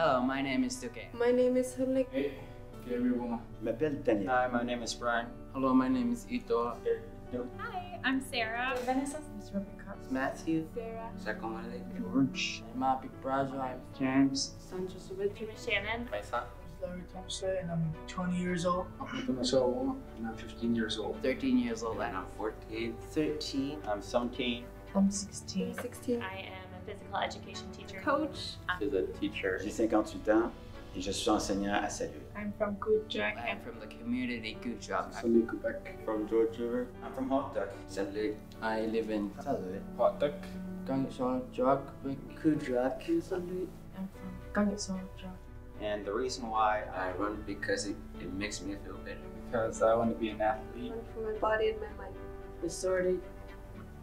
Hello, my name is Duque. My name is Hulik. Hey, Gary Bunga. Je m'appelle Daniel. Hi, my name is Brian. Hello, my name is Ito. Hi, I'm Sarah. Vanessa. Miss Rebecca. Matthew. Sarah. Sakomale. George. Mapik Prajo. I'm James. Sancho Subetu. Shannon. Maisa. Larry Thompson, and I'm 20 years old. Ito na sa ako, and I'm 15 years old. 13 years old and I'm 14. 13. I'm 17. I'm 16. 16. I am a physical education teacher. Coach. Is a teacher. J'ai 58 ans et je suis enseignant à Salluit. I'm from Kuujjuaq. I am from the community Kuujjuaq. Salluit, Quebec. From George River. I'm from Hot Duck. Salluit. I live in Salluit. Hot Duck. Gangshan Jok. Kuujjuaq. Salluit. I'm from Gangisol. And the reason why I run because it, it makes me feel better. because I want to be an athlete. Run for my body and my mind. I started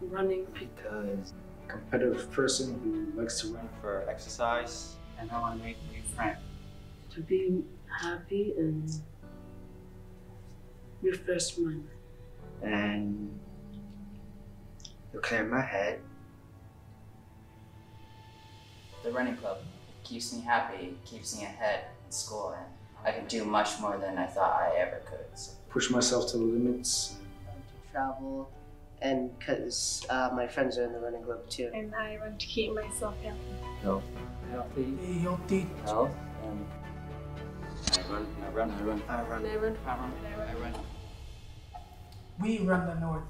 running Because Competitive person who likes to run. Run for exercise. And I want to make new friends. to be happy and refresh my mind. and to clear my head. The running club keeps me happy, keeps me ahead in school, and I can do much more than I thought I ever could. So Push myself to the limits. to travel and because uh, my friends are in the running club too. And I want to keep myself healthy. Health, healthy, healthy. health, and I run, I run, I run, I run, And I run. I run, I run. We run the North.